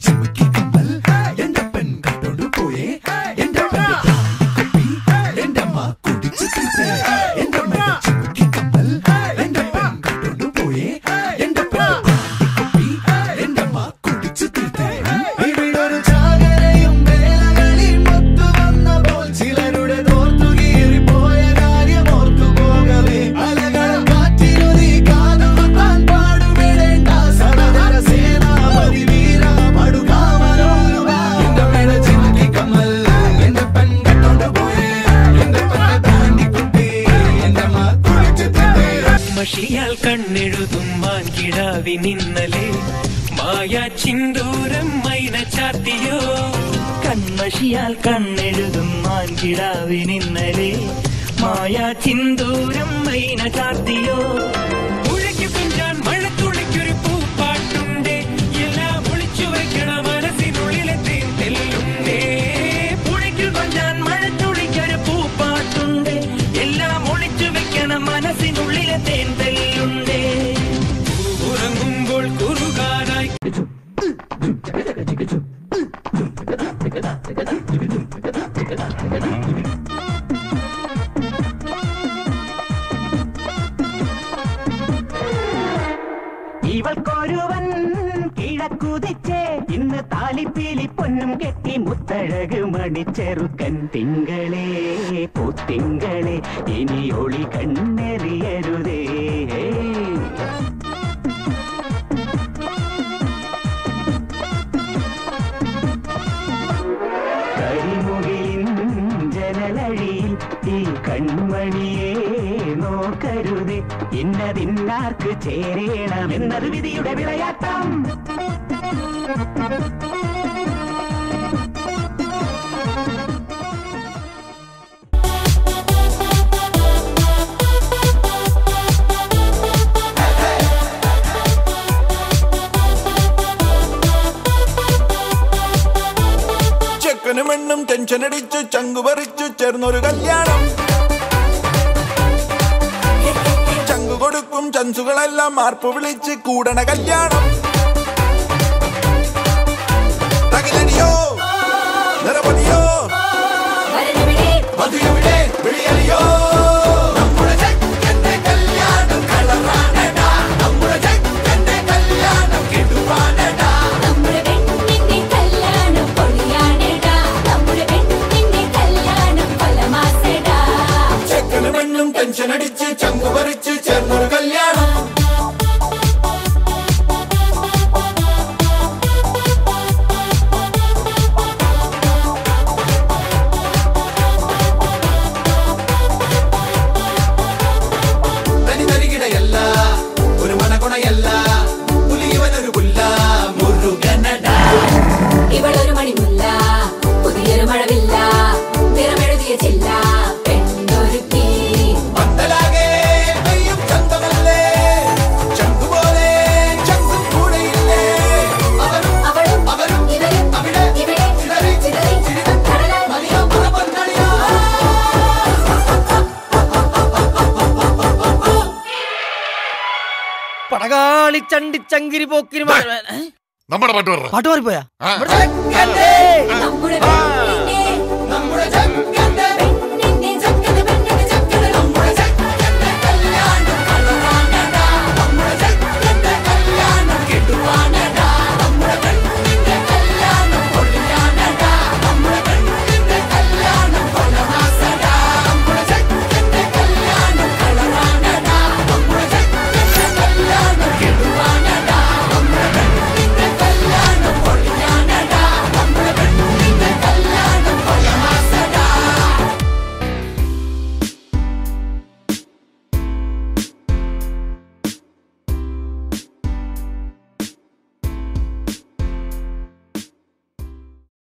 Jim McGee. കൺമഷിയാൽ നിന്നലേ. മായാ ചിന്തൂരം മൈന ചാത്തിയോ? കൺമഷിയാൽ കണ്ണെഴുതും നിന്നലേ. മായാ ചിന്തൂരം മൈന ചാത്തിയോ? ഇവൾക്കൊരുവൻ കിഴക്കുതിച്ചേ. ഇന്ന് താലിപ്പീലി പൊന്നും കെട്ടി മുത്തഴക് മണിച്ചെറുക്കൻ തിങ്കളേ പൂത്തിങ്കളെ ഇനി ഒളി കണ്ണെറിയരുതേ. നോക്കരുത് ഇന്നതിന്നാർക്ക് ചേരേണമെന്നത് വിധിയുടെ വിളയാട്ടം. ടെൻഷൻ അടിച്ചു ചങ്കു പറിച്ചു ചേർന്നൊരു കല്യാണം. ചങ്കു കൊടുക്കും ചൻസുകളെല്ലാം മാർപ്പ് വിളിച്ച് കൂടണ കല്യാണം. തകിലടിയോ നിറപതിയോ മധുരവിടെ കല്യാണം കളറാണടാ. പടകാളി ചണ്ടി ചങ്കിരി പോക്കിരി നമ്മുടെ പാട്ട് പാട്ട്. നമ്മുടെ